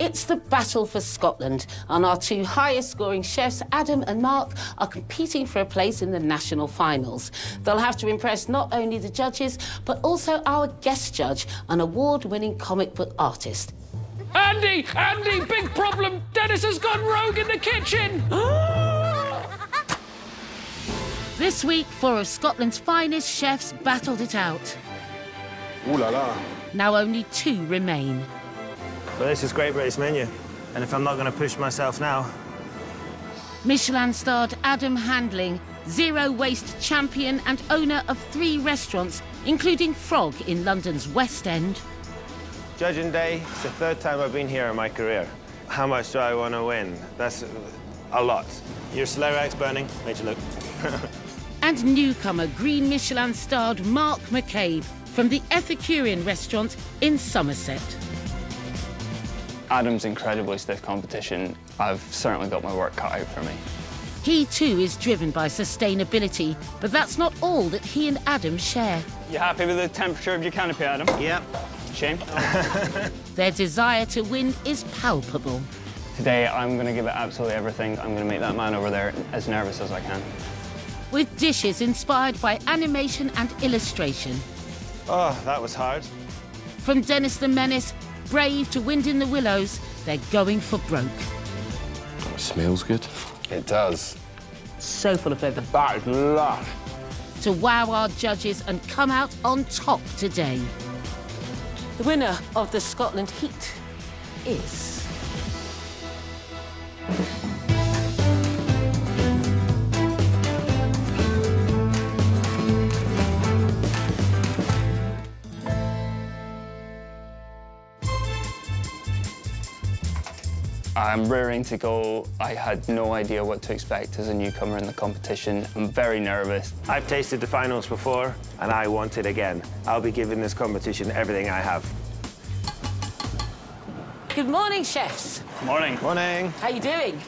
It's the battle for Scotland, and our two highest scoring chefs, Adam and Mark, are competing for a place in the national finals. They'll have to impress not only the judges, but also our guest judge, an award winning comic book artist. Andi! Andi! Big problem! Dennis has gone rogue in the kitchen! This week, four of Scotland's finest chefs battled it out. Ooh la la. Now only two remain. But this is Great British Menu, and if I'm not going to push myself now... Michelin starred Adam Handling, zero waste champion and owner of three restaurants, including Frog in London's West End. Judging day, it's the third time I've been here in my career. How much do I want to win? That's a lot. Your Celeriac burning, made you look. and newcomer Green Michelin starred Mark McCabe from the Ethicurean restaurant in Somerset. Adam's incredibly stiff competition. I've certainly got my work cut out for me. He too is driven by sustainability, but that's not all that he and Adam share. You happy with the temperature of your canopy, Adam? Yep. Shame. Their desire to win is palpable. Today, I'm going to give it absolutely everything. I'm going to make that man over there as nervous as I can. With dishes inspired by animation and illustration. Oh, that was hard. From Dennis the Menace brave to Wind in the Willows, they're going for broke. Oh, it smells good. It does. So full of flavour. That is lush. To wow our judges and come out on top today. The winner of the Scotland Heat is... I'm rearing to go. I had no idea what to expect as a newcomer in the competition. I'm very nervous. I've tasted the finals before, and I want it again. I'll be giving this competition everything I have. Good morning, chefs. Morning. Morning. How are you doing?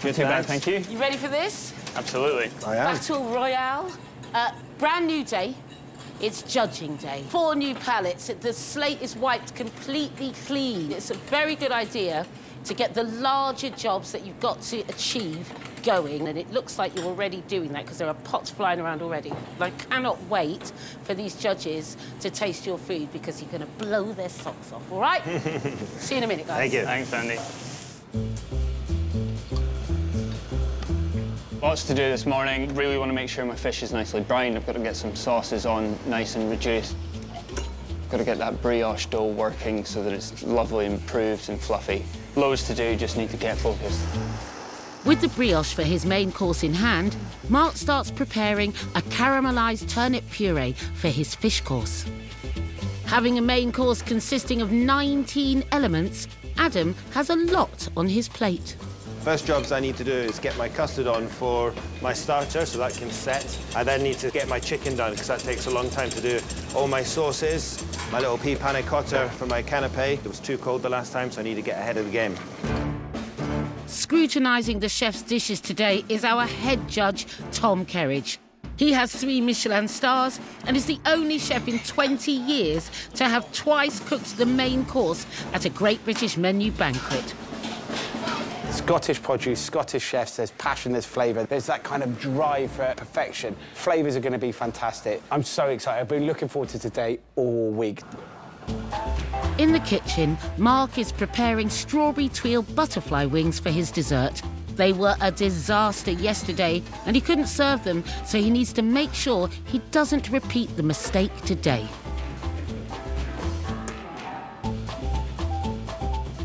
Good too bad, thank you. You ready for this? Absolutely. I am. Battle Royale. Uh, brand new day. It's judging day. Four new palates. The slate is wiped completely clean. It's a very good idea to get the larger jobs that you've got to achieve going. And it looks like you're already doing that because there are pots flying around already. And I cannot wait for these judges to taste your food because you're going to blow their socks off, all right? See you in a minute, guys. Thank you. Thanks, Andi. Lots to do this morning. Really want to make sure my fish is nicely browned. I've got to get some sauces on nice and reduced. Got to get that brioche dough working so that it's lovely and improved and fluffy. Loads to do, just need to get focused. With the brioche for his main course in hand, Mark starts preparing a caramelised turnip puree for his fish course. Having a main course consisting of 19 elements, Adam has a lot on his plate. First jobs I need to do is get my custard on for my starter so that can set. I then need to get my chicken done because that takes a long time to do. All my sauces, my little pea panna cotta for my canapé. It was too cold the last time, so I need to get ahead of the game. Scrutinising the chef's dishes today is our head judge, Tom Kerridge. He has three Michelin stars and is the only chef in 20 years to have twice cooked the main course at a Great British Menu banquet. Scottish produce, Scottish chefs, there's passion, there's flavour, there's that kind of drive for perfection. Flavours are going to be fantastic. I'm so excited. I've been looking forward to today all week. In the kitchen, Mark is preparing strawberry tuile butterfly wings for his dessert. They were a disaster yesterday and he couldn't serve them, so he needs to make sure he doesn't repeat the mistake today.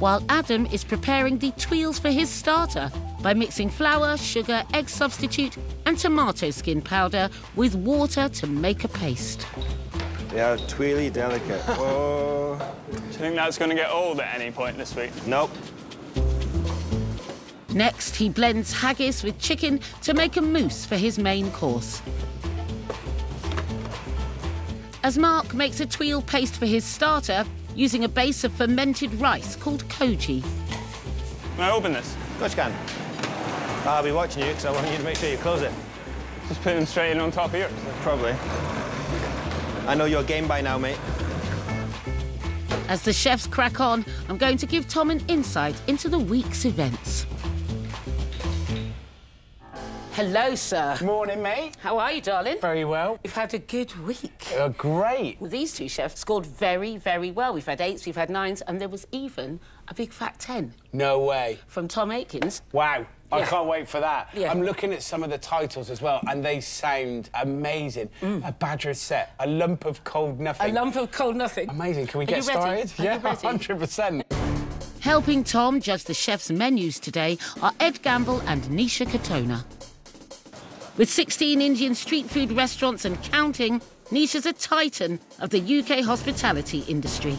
While Adam is preparing the tuiles for his starter by mixing flour, sugar, egg substitute and tomato skin powder with water to make a paste. They are tweely delicate. Oh. Do you think that's going to get old at any point this week? Nope. Next, he blends haggis with chicken to make a mousse for his main course. As Mark makes a tuile paste for his starter, using a base of fermented rice called koji. Can I open this? Of course you can. I'll be watching you because I want you to make sure you close it. Just put them straight in on top of yours. Probably. I know your game by now, mate. As the chefs crack on, I'm going to give Tom an insight into the week's events. Hello, sir. Morning, mate. How are you, darling? Very well. We've had a good week. Uh, great. Well, these two chefs scored very, very well. We've had eights, we've had nines, and there was even a big fat 10 No way. from Tom Aikens. Wow. I Yeah. can't wait for that. Yeah. I'm looking at some of the titles as well, and they sound amazing. A badger set, a lump of cold nothing. A lump of cold nothing. Amazing. Can we Are get started? Are yeah, ready? 100%. Helping Tom judge the chef's menus today are Ed Gamble and Nisha Katona. With 16 Indian street food restaurants and counting, Nisha's a titan of the UK hospitality industry.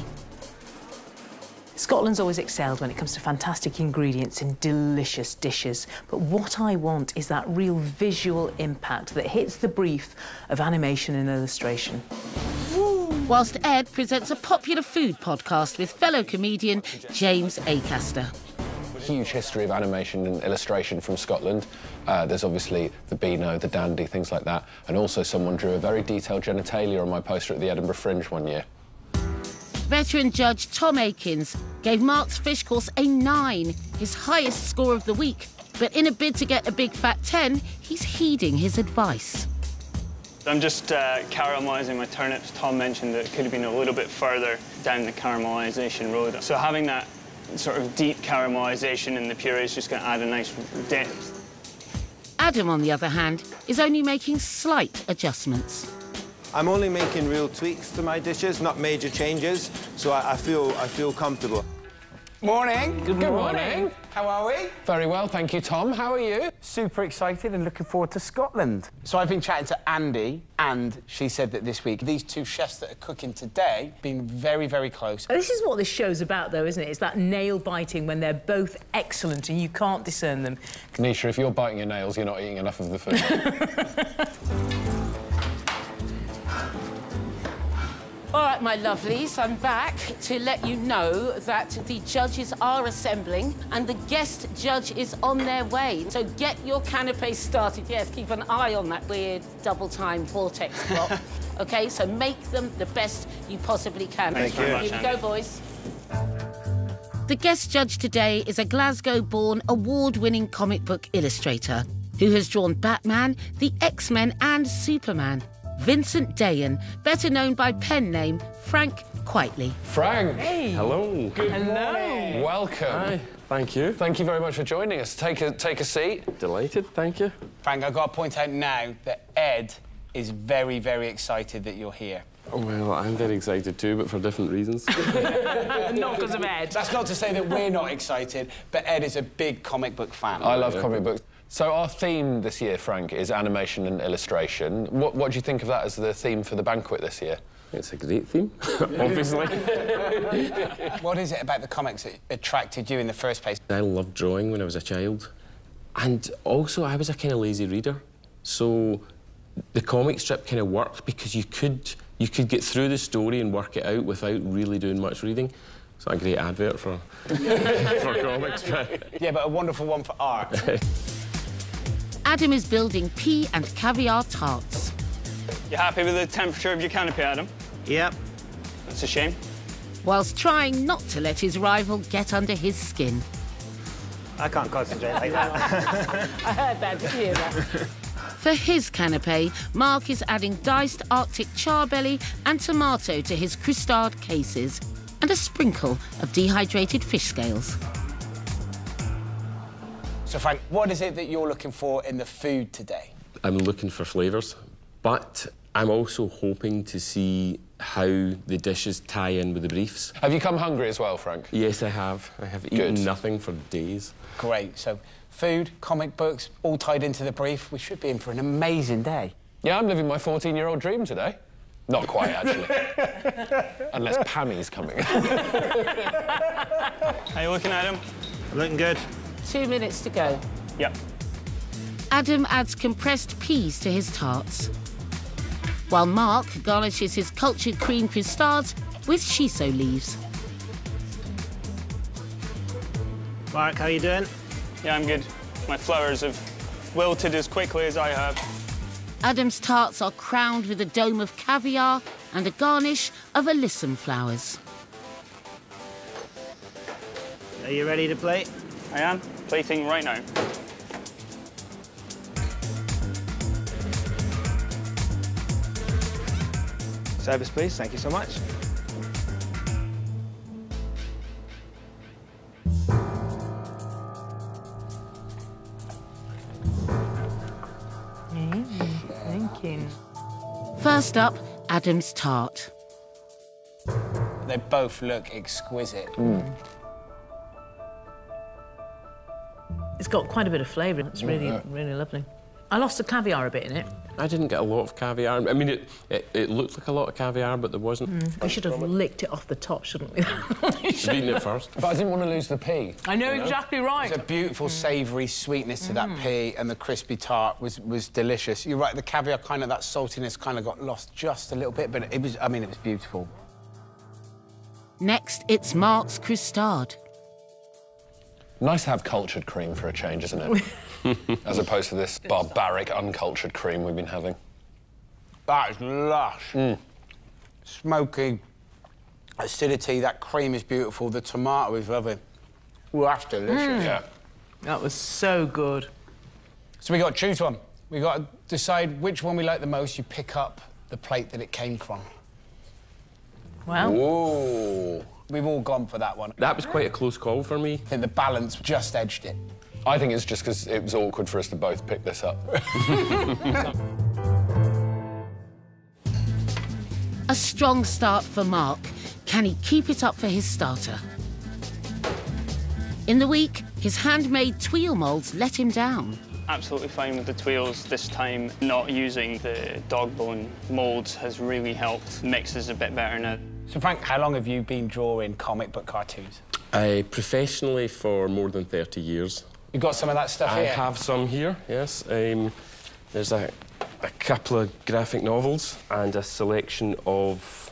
Scotland's always excelled when it comes to fantastic ingredients in delicious dishes. But what I want is that real visual impact that hits the brief of animation and illustration. Whilst Ed presents a popular food podcast with fellow comedian James Acaster. Huge history of animation and illustration from Scotland. Uh, there's obviously the Beano, the Dandy, things like that. And also someone drew a very detailed genitalia on my poster at the Edinburgh Fringe one year. Veteran judge Tom Aikens gave Mark's fish course a 9, his highest score of the week. But in a bid to get a big fat 10, he's heeding his advice. I'm just uh, caramelising my turnips. Tom mentioned that it could have been a little bit further down the caramelisation road. So having that sort of deep caramelisation in the puree is just going to add a nice depth. Adam, on the other hand, is only making slight adjustments. I'm only making real tweaks to my dishes, not major changes, so I, I feel I feel comfortable. Morning. Good morning. How are we? Very well, thank you, Tom. How are you? Super excited and looking forward to Scotland. So I've been chatting to Andi, and she said that this week these two chefs that are cooking today have been very, very close. This is what this show's about, though, isn't it? It's that nail biting when they're both excellent and you can't discern them. Nisha, if you're biting your nails, you're not eating enough of the food. All right, my lovelies, I'm back to let you know that the judges are assembling and the guest judge is on their way. So get your canapes started. Yes, keep an eye on that weird double time vortex clock. OK, so make them the best you possibly can. Thanks very much, Here we go, boys. The guest judge today is a Glasgow born award winning comic book illustrator who has drawn Batman, the X Men, and Superman. Vincent Deighan, better known by pen name Frank Quitely. Frank, Hello. Good Hello. welcome. Hi. Thank you. Thank you very much for joining us. Take a, take a seat. Delighted. Thank you. Frank, I've got to point out now that Ed is very, very excited that you're here. Oh, well, I'm very excited too, but for different reasons. Not because of Ed. That's not to say that we're not excited, but Ed is a big comic book fan. I love comic books. So our theme this year, Frank, is animation and illustration. What, what do you think of that as the theme for the banquet this year? it's a great theme, obviously. What is it about the comics that attracted you in the first place? I loved drawing when I was a child. And also, I was a kind of lazy reader. So the comic strip kind of worked because you could, you could get through the story and work it out without really doing much reading. So a great advert for, for comics. Yeah, but a wonderful one for art. Adam is building pea and caviar tarts. You happy with the temperature of your canopy, Adam? Yep. That's a shame. whilst trying not to let his rival get under his skin. I can't concentrate like that. I heard that, did you hear that? For his canapé, Mark is adding diced Arctic charbelly and tomato to his croustade cases and a sprinkle of dehydrated fish scales. So, Frank, what is it that you're looking for in the food today? I'm looking for flavours, but I'm also hoping to see how the dishes tie in with the briefs. Have you come hungry as well, Frank? Yes, I have. I have eaten nothing for days. Great. So, food, comic books, all tied into the brief. We should be in for an amazing day. Yeah, I'm living my 14-year-old dream today. Not quite, actually. Unless Pammy's coming. How you looking, Adam? Looking good. Two minutes to go. Yep. Adam adds compressed peas to his tarts, while Mark garnishes his cultured cream custards with shiso leaves. Mark, how are you doing? Yeah, I'm good. My flowers have wilted as quickly as I have. Adam's tarts are crowned with a dome of caviar and a garnish of alyssum flowers. Are you ready to plate? I am plating right now. Service, please. Thank you so much. Mm, Thinking. First up, Adam's tart. They both look exquisite. Mm. It's got quite a bit of flavour. In it. It's really, really lovely. I lost the caviar a bit in it. I didn't get a lot of caviar. I mean, it, it, it looked like a lot of caviar, but there wasn't. Mm. We should have licked it off the top, shouldn't we? Should have eaten it first. But I didn't want to lose the pea. I know exactly right. There's a beautiful mm. savoury sweetness to that mm. pea, and the crispy tart was, was delicious. You're right, the caviar kind of that saltiness kind of got lost just a little bit, but it was, I mean, it was beautiful. Next, it's Mark's Croustade. Nice to have cultured cream for a change, isn't it? As opposed to this barbaric, uncultured cream we've been having. That is lush. Mm. Smoky, acidity, that cream is beautiful, the tomato is lovely. Well, that's delicious. Mm. Yeah. That was so good. So we got to choose one. We got to decide which one we like the most. You pick up the plate that it came from. Wow. Ooh. We've all gone for that one. That was quite a close call for me. I think the balance just edged it. I think it's just because it was awkward for us to both pick this up. A strong start for Mark. Can he keep it up for his starter? In the week, his handmade tuile moulds let him down. Absolutely fine with the tuiles this time. Not using the dog bone moulds has really helped. Mixes a bit better now. So, Frank, how long have you been drawing comic book cartoons? I professionally for more than 30 years. You got some of that stuff I here? I have some here, yes. Um, there's a, a couple of graphic novels and a selection of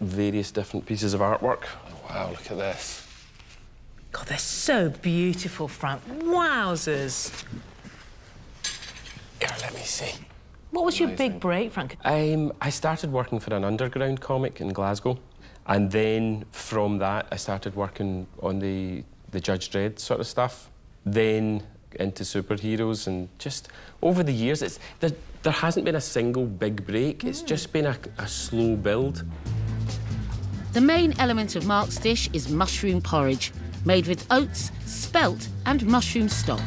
various different pieces of artwork. wow, look at this. God, they're so beautiful, Frank. Wowzers. Here, let me see. What was your big break, Frank? Um, I started working for an underground comic in Glasgow, and then from that I started working on the the Judge Dredd sort of stuff. Then into superheroes, and just over the years, it's there, there hasn't been a single big break. It's just been a, a slow build. The main element of Mark's dish is mushroom porridge, made with oats, spelt, and mushroom stock.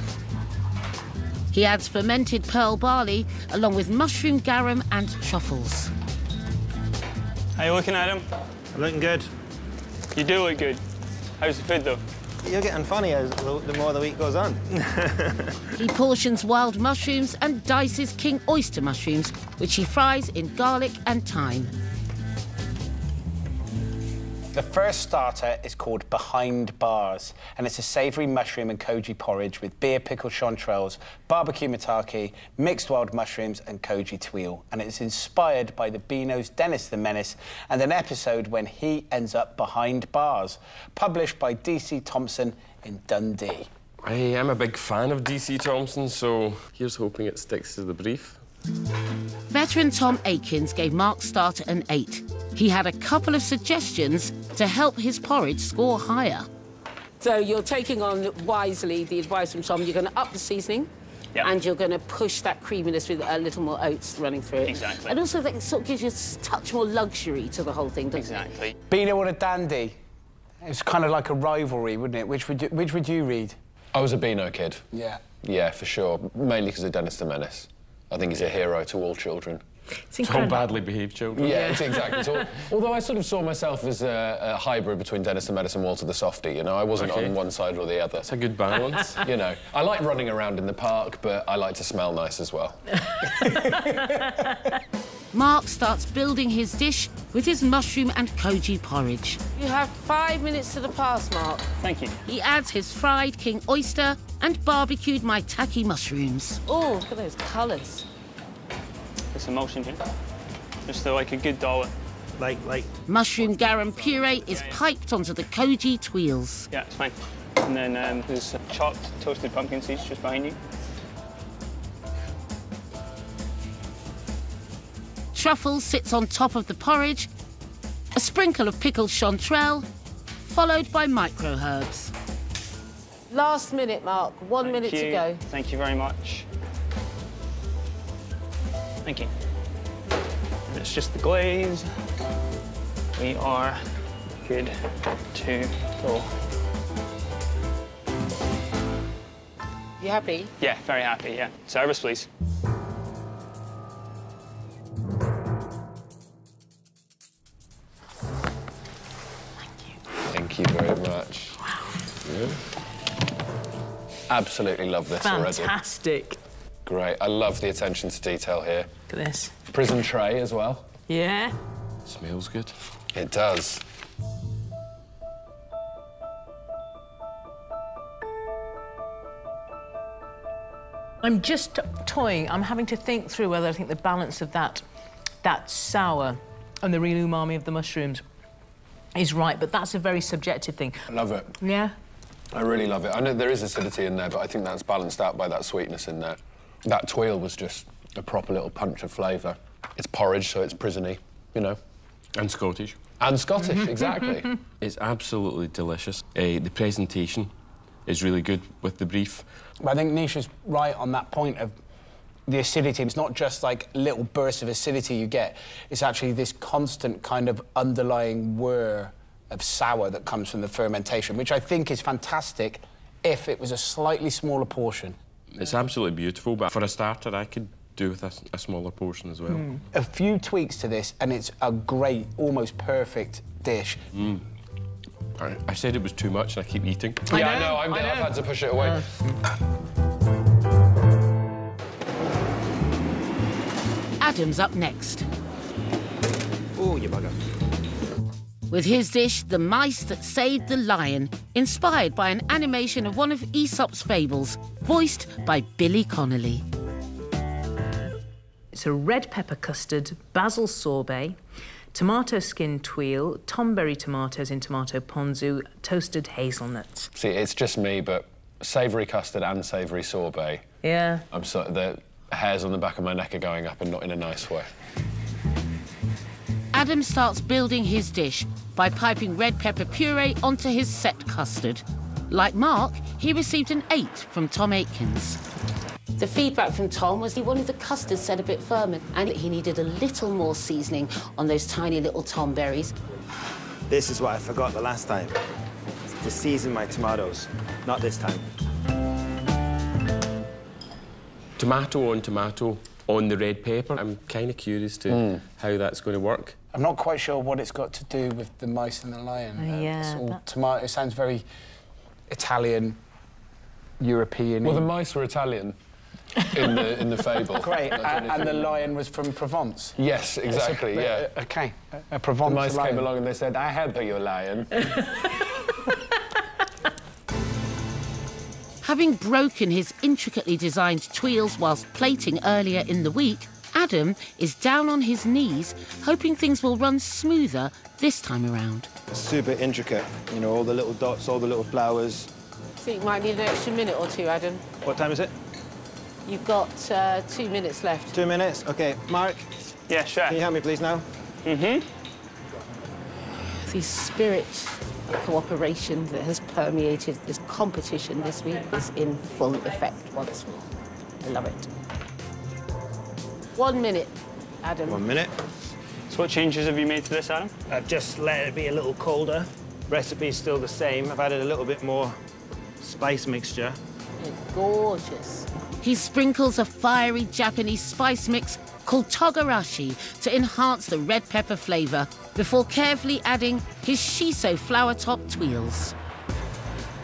He adds fermented pearl barley along with mushroom garum and truffles. How you looking at him? I'm looking good. You do look good. How's the food though? You're getting funny as the, the more the week goes on. He portions wild mushrooms and dices king oyster mushrooms, which he fries in garlic and thyme. The first starter is called Behind Bars, and it's a savoury mushroom and koji porridge with beer pickled chanterelles, barbecue maitake, mixed wild mushrooms, and koji tuile. And it's inspired by the Beano's Dennis the Menace and an episode when he ends up behind bars, published by DC Thomson in Dundee. I am a big fan of DC Thomson, so here's hoping it sticks to the brief. Veteran Tom Aikens gave Mark's starter an 8. He had a couple of suggestions to help his porridge score higher. So you're taking on wisely the advice from Tom. You're going to up the seasoning. Yep. And you're going to push that creaminess with a little more oats running through it. Exactly. And also that sort of gives you a touch more luxury to the whole thing, doesn't it? Exactly. Beano or a dandy? It's kind of like a rivalry, wouldn't it? Which would you, which would you read? I was a Beano kid. Yeah. Yeah, for sure. Mainly because of Dennis the Menace. I think he's a hero to all children. It's All badly behaved children. Yeah, it's exactly. So, although I sort of saw myself as a, a hybrid between Dennis the Menace and Walter the Softy, you know, I wasn't Okay. on one side or the other. It's a good balance. You know, I like running around in the park, but I like to smell nice as well. Mark starts building his dish with his mushroom and koji porridge. You have five minutes to the pass, Mark. Thank you. He adds his fried king oyster and barbecued maitake mushrooms. Oh, look at those colours. This emulsion here. Just like a good dollop. Like, like, Mushroom garum puree is piped onto the koji tuiles. Yeah, it's fine. And then um, there's chopped toasted pumpkin seeds just behind you. Truffle sits on top of the porridge, a sprinkle of pickled chanterelle, followed by micro herbs. Last minute, Mark. One Thank minute you. to go. Thank you very much. Thank you. And it's just the glaze. We are good to go. You happy? Yeah, very happy, yeah. Service, please. Thank you Thank you very much. Wow. Yeah. Absolutely love this already. Fantastic. Great. I love the attention to detail here. Look at this. Prison tray as well. Yeah. Smells good. It does. I'm just toying. I'm having to think through whether I think the balance of that, that sour and the real umami of the mushrooms is right, but that's a very subjective thing. I love it. Yeah? I really love it. I know there is acidity in there, but I think that's balanced out by that sweetness in there. That tuile was just a proper little punch of flavour. It's porridge, so it's prisony, you know. And Scottish. And Scottish, exactly. It's absolutely delicious. Uh, the presentation is really good with the brief. But I think Nisha's right on that point of the acidity. It's not just like little bursts of acidity you get. It's actually this constant kind of underlying whir of sour that comes from the fermentation, which I think is fantastic if it was a slightly smaller portion. It's absolutely beautiful, but for a starter, I could do with a, a smaller portion as well. A few tweaks to this, and it's a great, almost perfect dish. Mm. I, I said it was too much, and I keep eating. yeah, I know. I'm, I I've had to push it away. Adam's up next. Oh, you bugger. With his dish, The Mice That Saved the Lion, inspired by an animation of one of Aesop's fables, voiced by Billy Connolly. It's a red pepper custard, basil sorbet, tomato skin tuile, tomberry tomatoes in tomato ponzu, toasted hazelnuts. See, it's just me, but savoury custard and savoury sorbet. Yeah. I'm sorry, the hairs on the back of my neck are going up and not in a nice way. Adam starts building his dish by piping red pepper puree onto his set custard. Like Mark, he received an 8 from Tom Aikens. The feedback from Tom was he wanted the custard set a bit firmer and he needed a little more seasoning on those tiny little tomberries. This is what I forgot the last time. To season my tomatoes. Not this time. Tomato on tomato on the red paper. I'm kind of curious to how that's going to work. I'm not quite sure what it's got to do with the mice and the lion. Uh, yeah, It's all that- tomato. It sounds very Italian, European. Well, the mice were Italian in the in the fable. Great. And, and the lion was from Provence. Yes, exactly. Yeah. Uh, okay. A, a The Provence mice lion. came along and they said, "I help you, lion." Having broken his intricately designed tuiles whilst plating earlier in the week, Adam is down on his knees, hoping things will run smoother this time around. Super intricate. You know, all the little dots, all the little flowers. I think you might need an extra minute or two, Adam. What time is it? You've got uh, two minutes left. Two minutes? Okay. Mark, Yeah, sure. can you help me please now? The spirit of cooperation that has permeated this competition this week is in full effect once more. I love it. One minute, Adam. One minute. So what changes have you made to this, Adam? I've just let it be a little colder. Recipe's still the same. I've added a little bit more spice mixture. It's gorgeous. He sprinkles a fiery Japanese spice mix called togarashi to enhance the red pepper flavour before carefully adding his shiso flower top tuiles.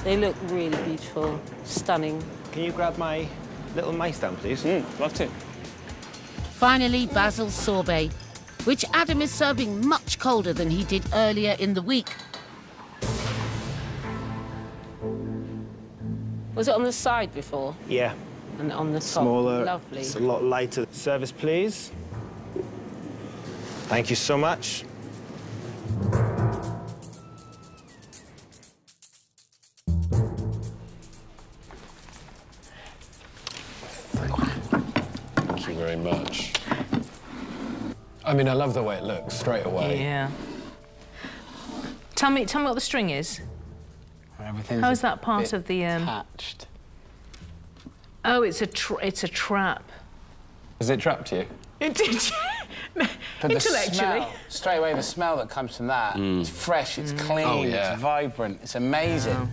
They look really beautiful, stunning. Can you grab my little mice down, please? Mm, love to. Finally, basil sorbet, which Adam is serving much colder than he did earlier in the week. Was it on the side before Yeah. and on the top? Smaller. Lovely. It's a lot lighter. Service, please. Thank you so much. Thank you very much. I mean, I love the way it looks straight away. Yeah. Tell me, tell me what the string is. Whatever Everything's How is that part of the, um, Hatched. Oh, it's a tra- it's a trap. Has it trapped you? It did. But the Intellectually. smell, straight away, the smell that comes from that, mm. it's fresh, it's mm. clean, Oh, yeah. it's vibrant, it's amazing.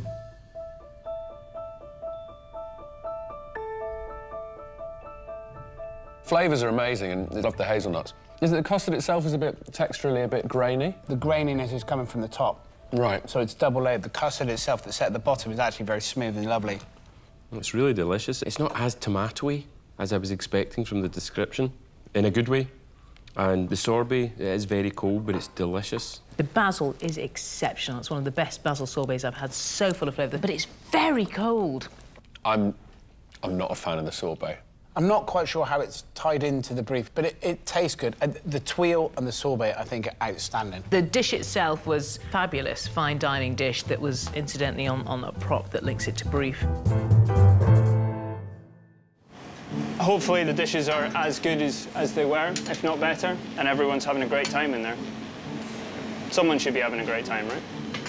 Flavours are amazing, and I love the hazelnuts. Is it the custard itself is a bit texturally a bit grainy? The graininess is coming from the top, Right. so it's double layered. The custard itself that's at the bottom is actually very smooth and lovely. It's really delicious. It's not as tomatoey as I was expecting from the description, in a good way. And the sorbet it is very cold, but it's delicious. The basil is exceptional. It's one of the best basil sorbets I've had. So full of flavour, but it's very cold. I'm, I'm not a fan of the sorbet. I'm not quite sure how it's tied into the brief, but it, it tastes good. And the tuile and the sorbet, I think, are outstanding. The dish itself was fabulous, fine dining dish that was incidentally on, on a prop that links it to brief. Hopefully the dishes are as good as, as they were, if not better, and everyone's having a great time in there. Someone should be having a great time, right?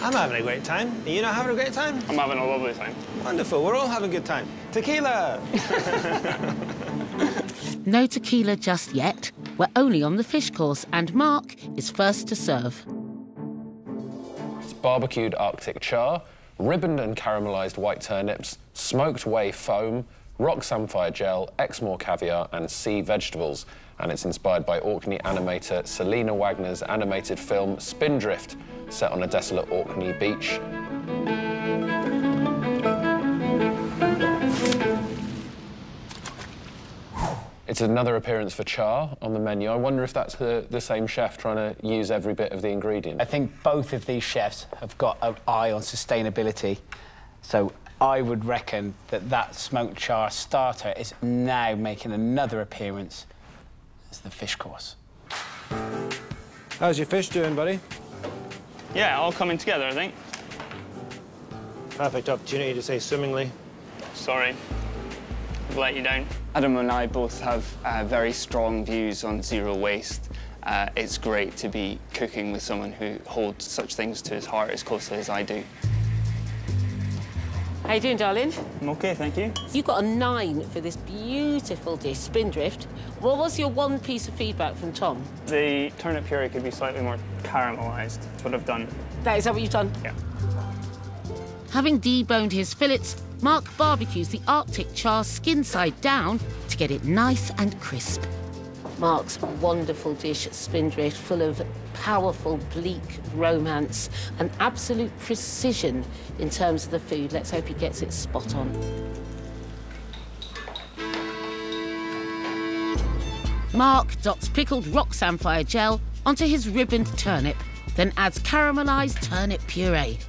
I'm having a great time. Are you not having a great time? I'm having a lovely time. Wonderful. We're all having a good time. Tequila! No tequila just yet. We're only on the fish course, and Mark is first to serve. It's barbecued Arctic char, ribboned and caramelised white turnips, smoked whey foam, rock samphire gel, Exmoor caviar, and sea vegetables. And it's inspired by Orkney animator Selina Wagner's animated film Spindrift, set on a desolate Orkney beach. It's another appearance for char on the menu. I wonder if that's the, the same chef trying to use every bit of the ingredient. I think both of these chefs have got an eye on sustainability. So I would reckon that that smoked char starter is now making another appearance as the fish course. How's your fish doing, buddy? Yeah, all coming together, I think. Perfect opportunity to say swimmingly. Sorry, I've let you down. Adam and I both have uh, very strong views on zero waste. Uh, it's great to be cooking with someone who holds such things to his heart as closely as I do. How you doing, darling? I'm okay, thank you. You got a nine for this beautiful dish, Spindrift. What was your one piece of feedback from Tom? The turnip puree could be slightly more caramelised. That's what I've done. That is that what you've done? Yeah. Having deboned his fillets, Mark barbecues the Arctic char skin side down to get it nice and crisp. Mark's wonderful dish, Spindrift, full of powerful, bleak romance and absolute precision in terms of the food. Let's hope he gets it spot on. Mark dots pickled rock samphire gel onto his ribboned turnip, then adds caramelised turnip puree.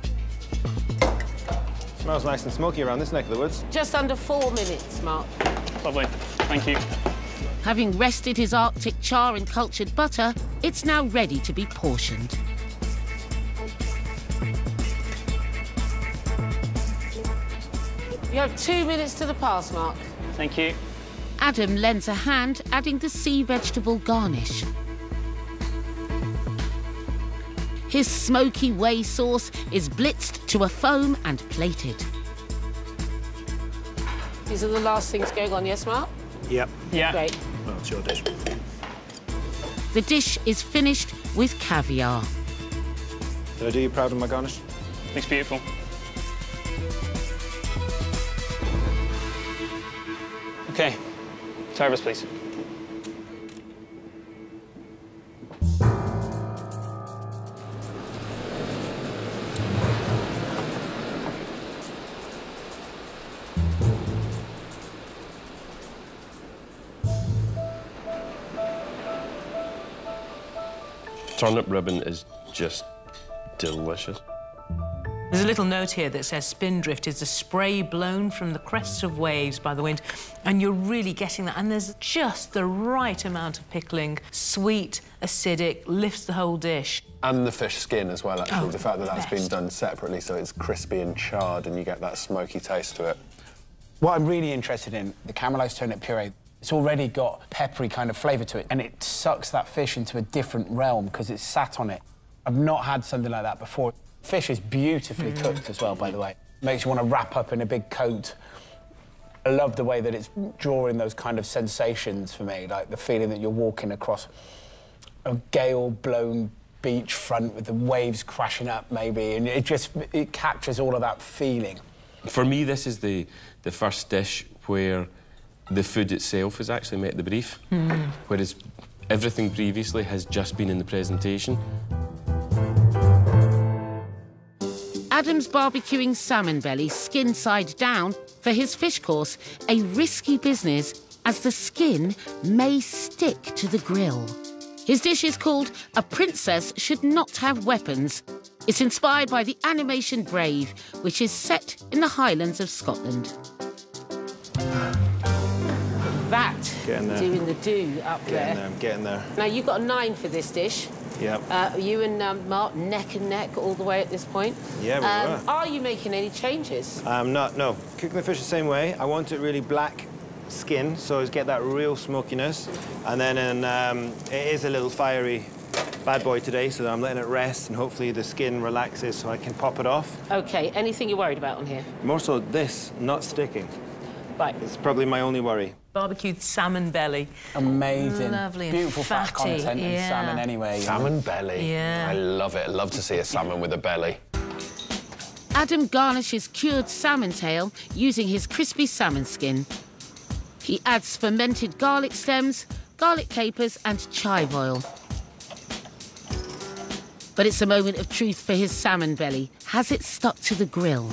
Smells nice and smoky around this neck of the woods. Just under four minutes, Mark. Lovely. Thank you. Having rested his Arctic char in cultured butter, it's now ready to be portioned. You have two minutes to the pass, Mark. Thank you. Adam lends a hand, adding the sea vegetable garnish. His smoky whey sauce is blitzed to a foam and plated. These are the last things going on, yes, Mark? Yep. Yeah. Great. Well, it's your dish. The dish is finished with caviar. Did I do you proud of my garnish? Looks beautiful. Okay. Service, please. Turnip ribbon is just delicious. There's a little note here that says spindrift is a spray blown from the crests of waves by the wind, and you're really getting that. And there's just the right amount of pickling, sweet, acidic, lifts the whole dish. And the fish skin as well, actually. Oh, the fact that that's been done separately so it's crispy and charred and you get that smoky taste to it. What I'm really interested in, the caramelised turnip puree, it's already got peppery kind of flavour to it, and it sucks that fish into a different realm because it's sat on it. I've not had something like that before. Fish is beautifully mm. cooked as well, by the way. Makes you want to wrap up in a big coat. I love the way that it's drawing those kind of sensations for me, like the feeling that you're walking across a gale-blown beach front with the waves crashing up, maybe, and it just it captures all of that feeling. For me, this is the, the first dish where the food itself has actually met the brief, hmm. whereas everything previously has just been in the presentation. Adam's barbecuing salmon belly skin side down for his fish course, a risky business as the skin may stick to the grill. His dish is called A Princess Should Not Have Weapons. It's inspired by the animation Brave, which is set in the Highlands of Scotland. That Getting there. doing the do up Getting there. there, I'm getting there. Now you've got a nine for this dish. Yep. Uh, you and um, Mark neck and neck all the way at this point. Yeah, we um, were. Are you making any changes? I'm not, no. Cooking the fish the same way. I want it really black skin, so I get that real smokiness. And then in, um, it is a little fiery bad boy today, so I'm letting it rest and hopefully the skin relaxes so I can pop it off. Okay, anything you're worried about on here? More so this not sticking. Right. It's probably my only worry. Barbecued salmon belly. Amazing. Lovely and Beautiful fat fatty, content in yeah. salmon anyway. Salmon belly. Yeah. I love it. Love to see a salmon with a belly. Adam garnishes cured salmon tail using his crispy salmon skin. He adds fermented garlic stems, garlic capers, and chive oil. But it's a moment of truth for his salmon belly. Has it stuck to the grill?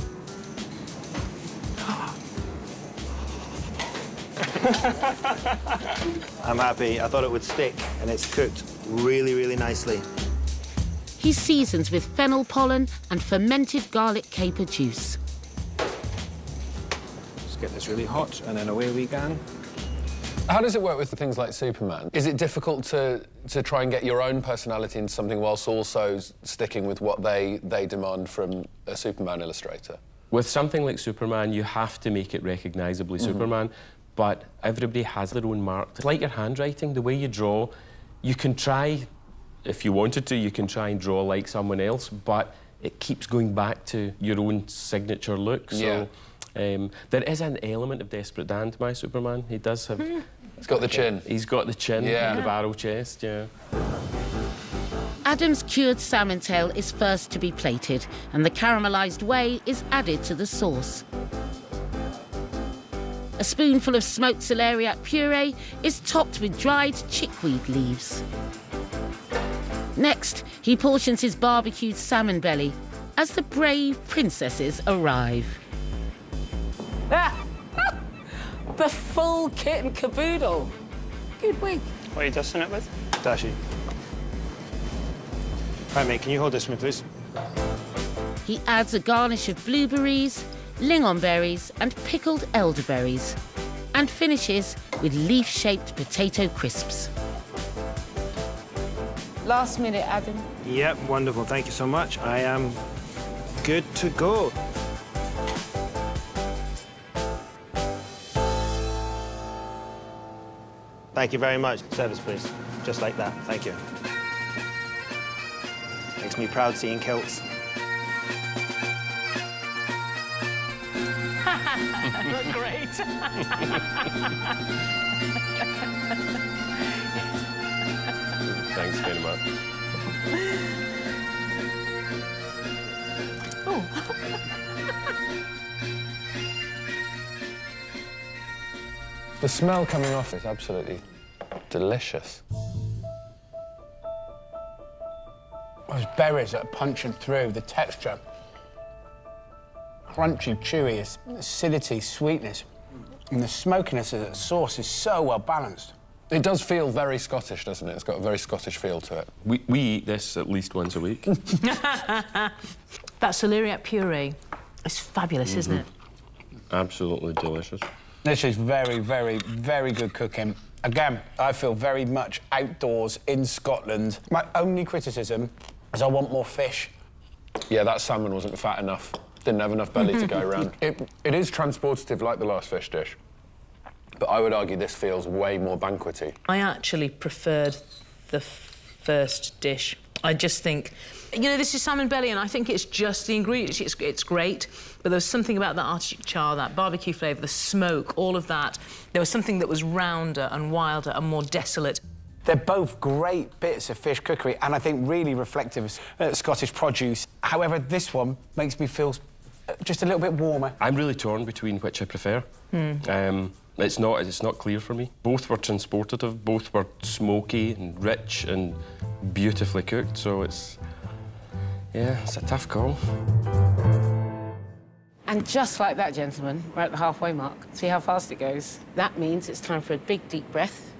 I'm happy. I thought it would stick and it's cooked really, really nicely. He seasons with fennel pollen and fermented garlic caper juice. Let's get this really hot and then away we go. How does it work with things like Superman? Is it difficult to, to try and get your own personality into something whilst also sticking with what they, they demand from a Superman illustrator? With something like Superman, you have to make it recognisably mm-hmm. Superman, but everybody has their own mark. It's like your handwriting, the way you draw. You can try, if you wanted to, you can try and draw like someone else, but it keeps going back to your own signature look. So um, there is an element of Desperate Dan to my Superman. He does have. he's got the chin. He's got the chin Yeah. and the barrel chest, yeah. Adam's cured salmon tail is first to be plated, and the caramelised whey is added to the sauce. A spoonful of smoked celeriac puree is topped with dried chickweed leaves. Next, he portions his barbecued salmon belly as the brave princesses arrive. the full kit and caboodle. Good week. What are you dusting it with? Dashi. Right, mate, can you hold this for me, please? He adds a garnish of blueberries, lingonberries, and pickled elderberries, and finishes with leaf shaped potato crisps. Last minute, Adam. Yep, wonderful. Thank you so much. I am good to go. Thank you very much. Service, please. Just like that. Thank you. Makes me proud seeing kilts. Great. Thanks very much. Oh. The smell coming off is absolutely delicious. Those berries that are punching through, the texture. Crunchy, chewy, ac- acidity, sweetness. And the smokiness of the sauce is so well balanced. It does feel very Scottish, doesn't it? It's got a very Scottish feel to it. We, we eat this at least once a week. That celeriac puree is fabulous, isn't mm-hmm. it? Absolutely delicious. This is very, very, very good cooking. Again, I feel very much outdoors in Scotland. My only criticism is I want more fish. Yeah, that salmon wasn't fat enough. Didn't have enough belly to go around. It, it is transportative like the last fish dish. But I would argue this feels way more banquety. I actually preferred the first dish. I just think You know, this is salmon belly, and I think it's just the ingredients. It's, it's great, but there was something about that Arctic char, that barbecue flavour, the smoke, all of that. There was something that was rounder and wilder and more desolate. They're both great bits of fish cookery and I think really reflective of uh, Scottish produce. However, this one makes me feel just a little bit warmer. I'm really torn between which I prefer. Um, it's not it's not clear for me. Both were transportative, both were smoky and rich and beautifully cooked. So it's yeah, it's a tough call. And just like that, gentlemen, we're at the halfway mark. See how fast it goes? That means it's time for a big, deep breath.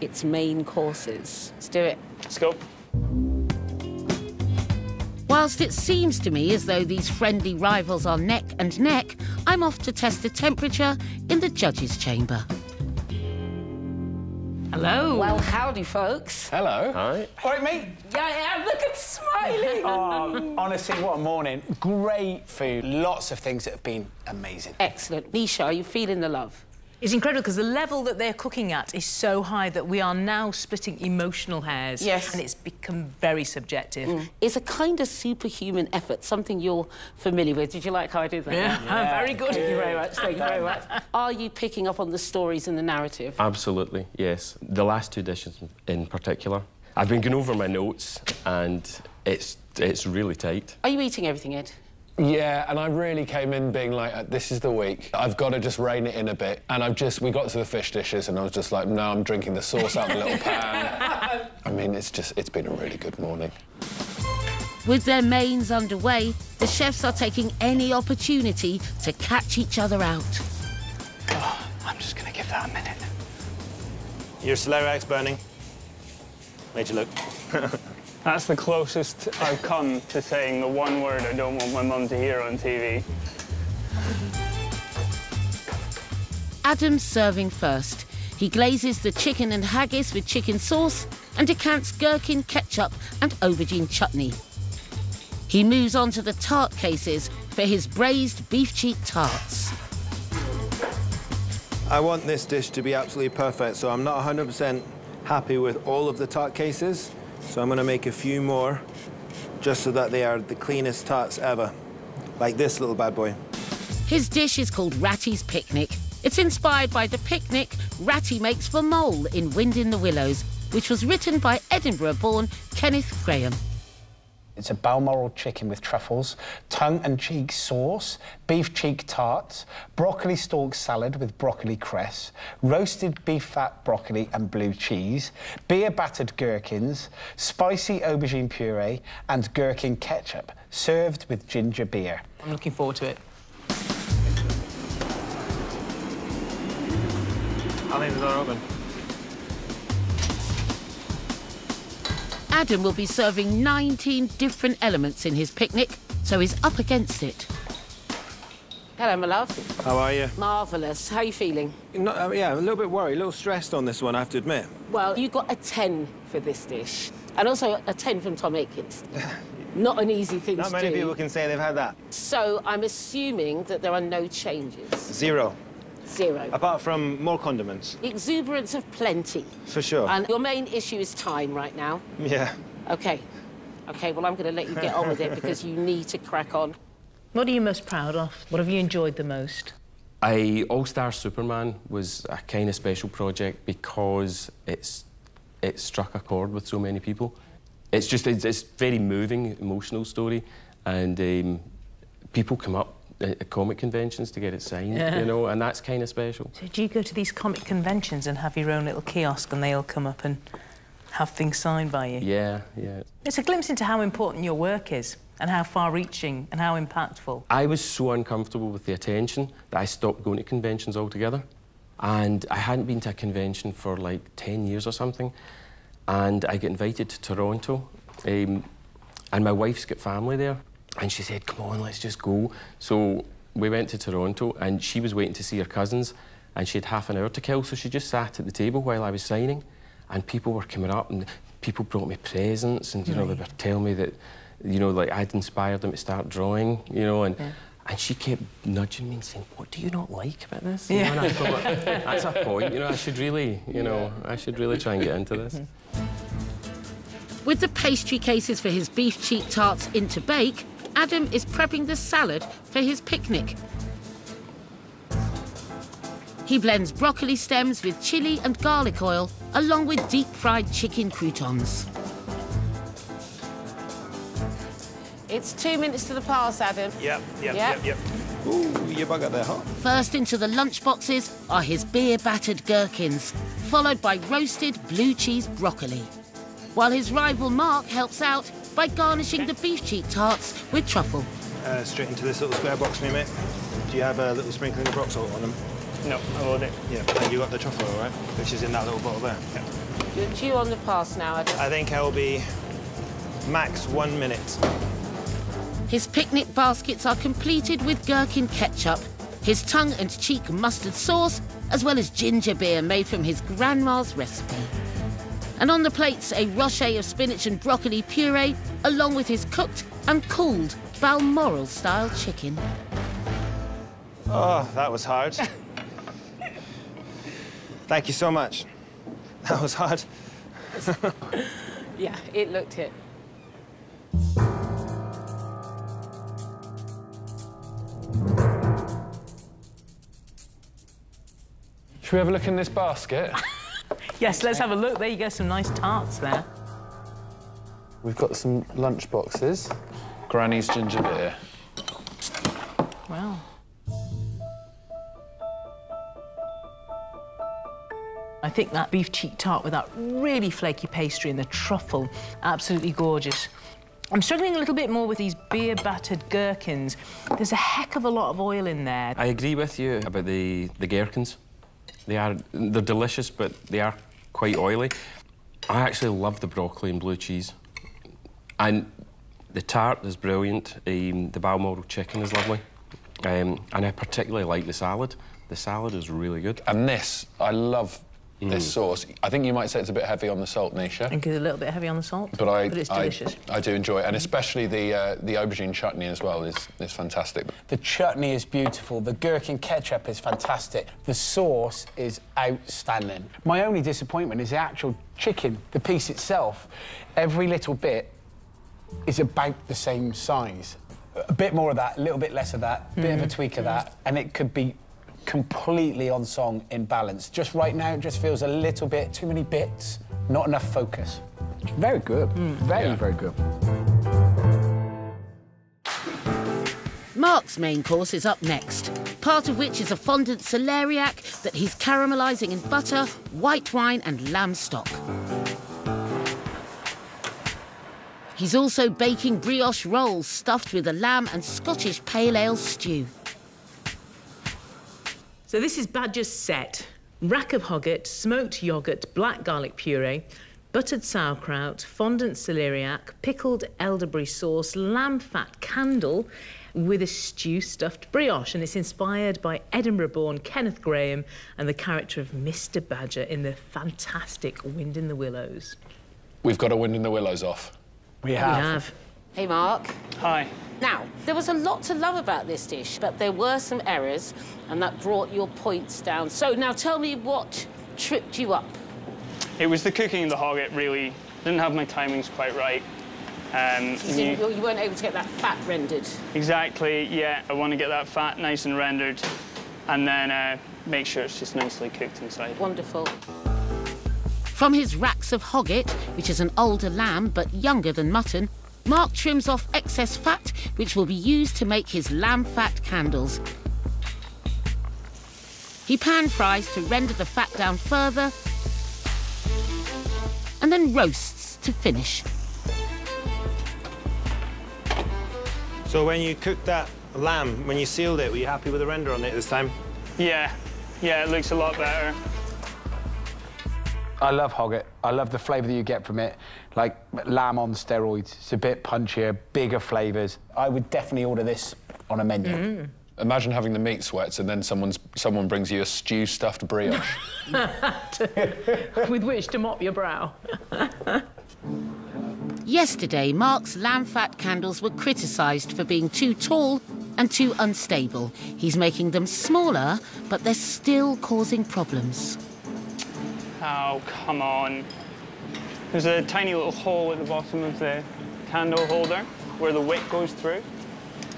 It's main courses. Let's do it. Let's go. Whilst it seems to me as though these friendly rivals are neck and neck, I'm off to test the temperature in the judges' chamber. Hello. Well, howdy, folks. Hello. Hi. All right, mate. Yeah, yeah, look at smiling. Oh, honestly, what a morning. Great food. Lots of things that have been amazing. Excellent. Nisha, are you feeling the love? It's incredible because the level that they're cooking at is so high that we are now splitting emotional hairs. Yes. And it's become very subjective. Mm. It's a kind of superhuman effort, something you're familiar with. Did you like how I did that? Yeah, very good. Thank you very much. Thank you very much. Are you picking up on the stories and the narrative? Absolutely, yes. The last two dishes in particular. I've been going over my notes and it's it's really tight. Are you eating everything, Ed? Yeah, and I really came in being like, uh, this is the week. I've got to just rein it in a bit. And I've just, we got to the fish dishes and I was just like, no, I'm drinking the sauce out of a little pan. I mean, it's just, it's been a really good morning. With their mains underway, the chefs are taking any opportunity to catch each other out. I'm just going to give that a minute. Your celeriac's burning. Made you look. That's the closest I've come to saying the one word I don't want my mum to hear on TV. Adam's serving first. He glazes the chicken and haggis with chicken sauce and decants gherkin, ketchup, and aubergine chutney. He moves on to the tart cases for his braised beef cheek tarts. I want this dish to be absolutely perfect, so I'm not 100% happy with all of the tart cases. So I'm going to make a few more just so that they are the cleanest tarts ever. Like this little bad boy. His dish is called Ratty's Picnic. It's inspired by the picnic Ratty makes for Mole in Wind in the Willows, which was written by Edinburgh-born Kenneth Grahame. It's a Balmoral chicken with truffles, tongue and cheek sauce, beef cheek tarts, broccoli stalk salad with broccoli cress, roasted beef fat broccoli and blue cheese, beer battered gherkins, spicy aubergine puree, and gherkin ketchup, served with ginger beer. I'm looking forward to it. I'll leave the door open. Adam will be serving 19 different elements in his picnic, so he's up against it. Hello, my love. How are you? Marvellous. How are you feeling? Not, uh, yeah, I'm a little bit worried, a little stressed on this one, I have to admit. Well, you got a 10 for this dish, and also a 10 from Tom Aikens. Not an easy thing Not to many people can say they've had that. So I'm assuming that there are no changes. Zero. Zero. Apart from more condiments, Exuberance of plenty. for sure. And your main issue is time right now. yeah. Okay. Okay, well, I'm going to let you get on with it because you need to crack on. What are you most proud of? What have you enjoyed the most? I All Star Superman was a kind of special project because it's it struck a chord with so many people. It's just it's, it's very moving, emotional story, and um, people come up at comic conventions to get it signed, Yeah. you know, and that's kind of special. So do you go to these comic conventions and have your own little kiosk and they all come up and have things signed by you? Yeah, yeah. It's a glimpse into how important your work is and how far-reaching and how impactful. I was so uncomfortable with the attention that I stopped going to conventions altogether. And I hadn't been to a convention for like 10 years or something. And I get invited to Toronto. Um, and my wife's got family there. And she said, come on, let's just go. So we went to Toronto and she was waiting to see her cousins. And she had half an hour to kill. So she just sat at the table while I was signing. And people were coming up and people brought me presents. And, you know, they were telling me that, you know, like I'd inspired them to start drawing, you know. And, and she kept nudging me and saying, what do you not like about this? You know, and I thought, that's a point. You know, I should really, you know, I should really try and get into this. With the pastry cases for his beef cheek tarts in to bake, Adam is prepping the salad for his picnic. He blends broccoli stems with chili and garlic oil, along with deep-fried chicken croutons. It's two minutes to the pass, Adam. Yep, yep, Yep. yep, yep. Ooh, you bugger there, huh? First into the lunchboxes are his beer-battered gherkins, followed by roasted blue cheese broccoli. While his rival Mark helps out by garnishing the beef cheek tarts with truffle. Uh, straight into this little square box for me, mate. Do you have a little sprinkling of rock salt on them? No, I will do. Yeah, and you got the truffle, all right? Which is in that little bottle there. Yeah. You're due on the pass now, Adam. I think I'll be max one minute. His picnic baskets are completed with gherkin ketchup, his tongue and cheek mustard sauce, as well as ginger beer made from his grandma's recipe. And on the plates, a rocher of spinach and broccoli puree, along with his cooked and cooled Balmoral style chicken. Oh, that was hard. Thank you so much. That was hard. Yeah, it looked it. Should we have a look in this basket? Yes, let's have a look. There you go, some nice tarts there. We've got some lunch boxes. Granny's ginger beer. Wow. I think that beef cheek tart with that really flaky pastry and the truffle, absolutely gorgeous. I'm struggling a little bit more with these beer battered gherkins. There's a heck of a lot of oil in there. I agree with you about the, the gherkins. They are, they're delicious, but they are quite oily. I actually love the broccoli and blue cheese. And the tart is brilliant. Um, the Balmoral chicken is lovely. Um, and I particularly like the salad. The salad is really good. And this, I love this sauce. I think you might say it's a bit heavy on the salt, Nisha. I think it's a little bit heavy on the salt, But I, but it's delicious. I, do enjoy it, and especially the uh, the aubergine chutney as well is is fantastic. The chutney is beautiful. The gherkin ketchup is fantastic. The sauce is outstanding. My only disappointment is the actual chicken, the piece itself. Every little bit is about the same size. A bit more of that, a little bit less of that, a bit of a tweak of that, and it could be completely on song in balance. Just right now, it just feels a little bit too many bits, not enough focus. Very good. Hmm. Very, Yeah. very good. Mark's main course is up next, part of which is a fondant celeriac that he's caramelising in butter, white wine and lamb stock. He's also baking brioche rolls stuffed with a lamb and Scottish pale ale stew. So this is Badger's sett. Rack of hogget, smoked yoghurt, black garlic puree, buttered sauerkraut, fondant celeriac, pickled elderberry sauce, lamb fat candle with a stew stuffed brioche. And it's inspired by Edinburgh-born Kenneth Grahame and the character of Mr. Badger in the fantastic Wind in the Willows. We've got a wind in the willows off. We We have. Hey, Mark. Hi. Now, there was a lot to love about this dish, but there were some errors, and that brought your points down. So now tell me what tripped you up. It was the cooking of the hogget, really. Didn't have my timings quite right. Um, You, you- you weren't able to get that fat rendered. exactly, yeah. I want to get that fat nice and rendered and then uh, make sure it's just nicely cooked inside. Wonderful. From his racks of hogget, which is an older lamb but younger than mutton, Mark trims off excess fat, which will be used to make his lamb fat candles. He pan fries to render the fat down further, and then roasts to finish. So when you cooked that lamb, when you sealed it, were you happy with the render on it this time? Yeah, yeah, it looks a lot better. I love hogget. I love the flavour that you get from it. Like lamb on steroids. It's a bit punchier, bigger flavours. I would definitely order this on a menu. Mm. Imagine having the meat sweats and then someone's someone brings you a stew stuffed brioche. with which to mop your brow. Yesterday, Mark's lamb fat candles were criticised for being too tall and too unstable. He's making them smaller, but they're still causing problems. Oh, come on. There's a tiny little hole at the bottom of the candle holder where the wick goes through.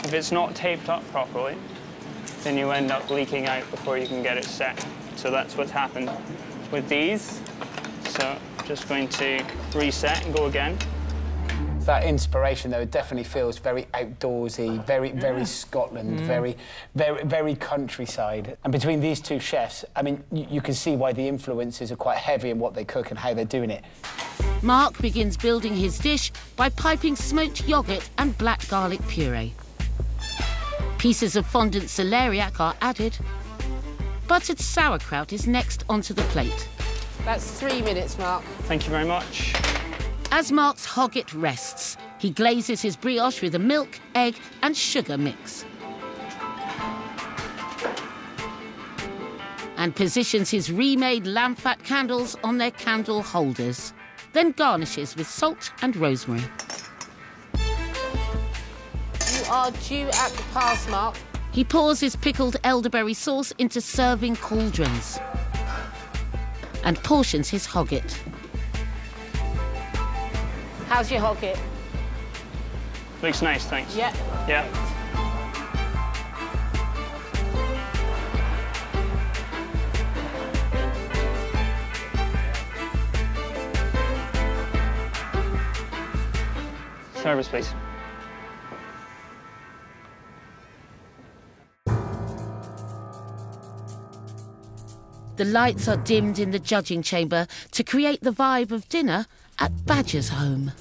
If it's not taped up properly, then you end up leaking out before you can get it set. So that's what's happened with these. So just going to reset and go again. That inspiration, though, it definitely feels very outdoorsy, very, very Scotland, mm. very, very, very countryside. And between these two chefs, I mean, you, you can see why the influences are quite heavy in what they cook and how they're doing it. Mark begins building his dish by piping smoked yoghurt and black garlic puree. Pieces of fondant celeriac are added. Buttered sauerkraut is next onto the plate. That's three minutes, Mark. Thank you very much. As Mark's hogget rests, he glazes his brioche with a milk, egg, and sugar mix. And positions his remade lamb fat candles on their candle holders. Then garnishes with salt and rosemary. You are due at the pass, Mark. He pours his pickled elderberry sauce into serving cauldrons and portions his hogget. How's your hogget? Looks nice, thanks. Yeah. Yeah. Service, please. The lights are dimmed in the judging chamber to create the vibe of dinner at Badger's home.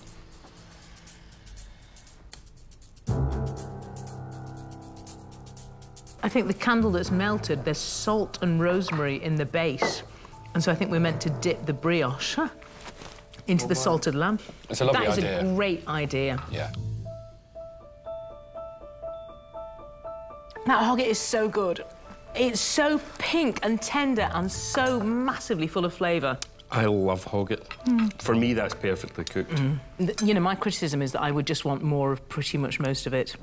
I think the candle that's melted, there's salt and rosemary in the base. And so I think we're meant to dip the brioche huh, into the oh, salted lamb. It's a lovely That is idea. a great idea. Yeah. That hogget is so good. It's so pink and tender and so massively full of flavour. I love hogget. For me, that's perfectly cooked. Mm. Th- You know, my criticism is that I would just want more of pretty much most of it.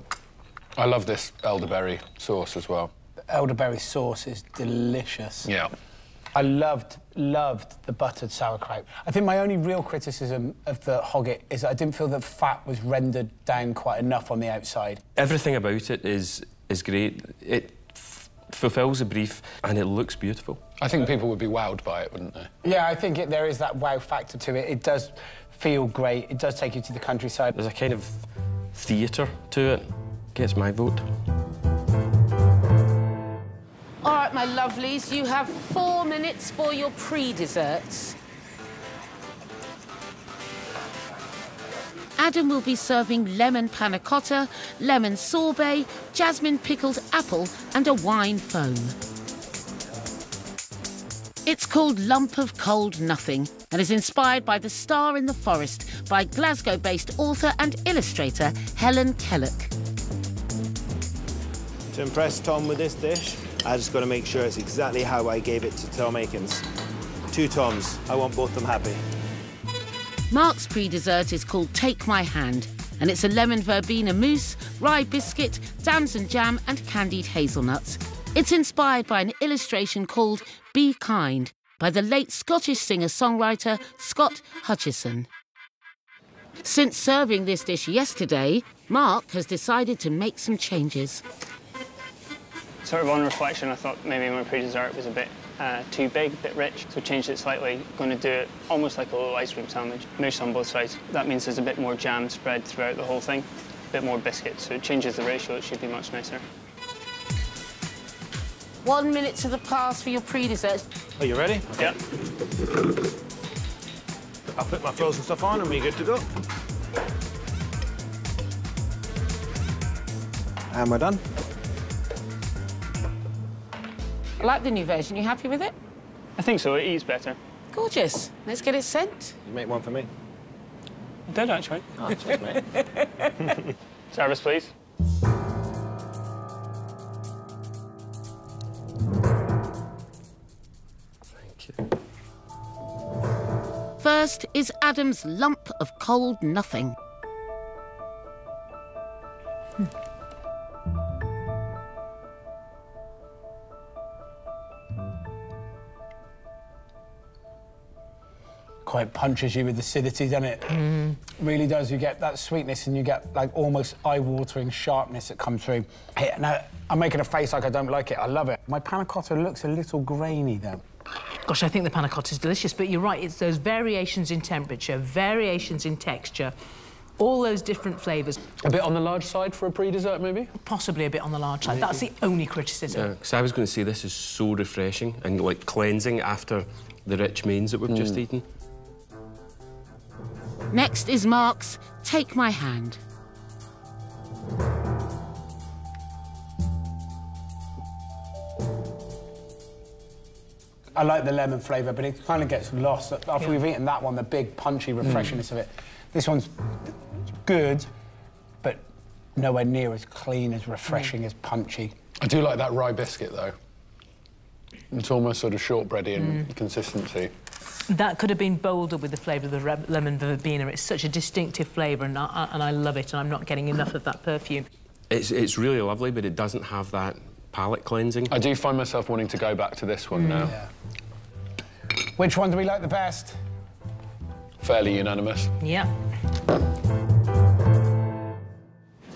I love this elderberry sauce as well. Elderberry sauce is delicious. Yeah. I loved, loved the buttered sauerkraut. I think my only real criticism of the hogget is that I didn't feel that fat was rendered down quite enough on the outside. Everything about it is is great. It f- fulfills the brief and it looks beautiful. I think people would be wowed by it, wouldn't they? Yeah, I think it, there is that wow factor to it. It does feel great. It does take you to the countryside. There's a kind of theatre to it. Gets my vote. All right, my lovelies, you have four minutes for your pre-desserts. Adam will be serving lemon panna cotta, lemon sorbet, jasmine pickled apple, and a wine foam. It's called Lump of Cold Nothing and is inspired by The Star in the Forest by Glasgow based author and illustrator Helen Kellock. To impress Tom with this dish, I just got to make sure it's exactly how I gave it to Tom Aikens. Two Toms. I want both of them happy. Mark's pre-dessert is called Take My Hand, and it's a lemon verbena mousse, rye biscuit, damson jam, and candied hazelnuts. It's inspired by an illustration called Be Kind by the late Scottish singer-songwriter Scott Hutchison. Since serving this dish yesterday, Mark has decided to make some changes. Sort of on reflection, I thought maybe my pre-dessert was a bit uh, too big, a bit rich, so changed it slightly. Going to do it almost like a little ice cream sandwich, mousse on both sides. That means there's a bit more jam spread throughout the whole thing, a bit more biscuit, so it changes the ratio. It should be much nicer. One minute to the pass for your pre-dessert. Are you ready? Yeah. I'll put my frozen stuff on and we're good to go. And we're done. I like the new version. You happy with it? I think so. It eats better. Gorgeous. Let's get it sent. You make one for me. It did actually. Oh, cheers, mate. Service, please. Thank you. First is Adam's lump of cold nothing. Quite punches you with acidity, doesn't it? Mm. Really does. You get that sweetness and you get like almost eye-watering sharpness that comes through. Hey, now, I'm making a face like I don't like it. I love it. My panna cotta looks a little grainy, though. Gosh, I think the panna cotta is delicious, but you're right, it's those variations in temperature, variations in texture, all those different flavours. A bit on the large side for a pre-dessert, maybe? Possibly a bit on the large side. That's the only criticism. Yeah, because I was going to say this is so refreshing and, like, cleansing after the rich mains that we've mm. just eaten. Next is Mark's Take My Hand. I like the lemon flavour, but it kind of gets lost. After yeah. we've eaten that one, the big, punchy refreshingness mm. of it. This one's good, but nowhere near as clean, as refreshing, mm. as punchy. I do like that rye biscuit, though. It's almost sort of shortbready in mm. consistency. That could have been bolder with the flavour of the lemon verbena. It's such a distinctive flavour, and I, and I love it, and I'm not getting enough of that perfume. It's, it's really lovely, but it doesn't have that palate cleansing. I do find myself wanting to go back to this one mm. now. Yeah. Which one do we like the best? Fairly unanimous. Yeah.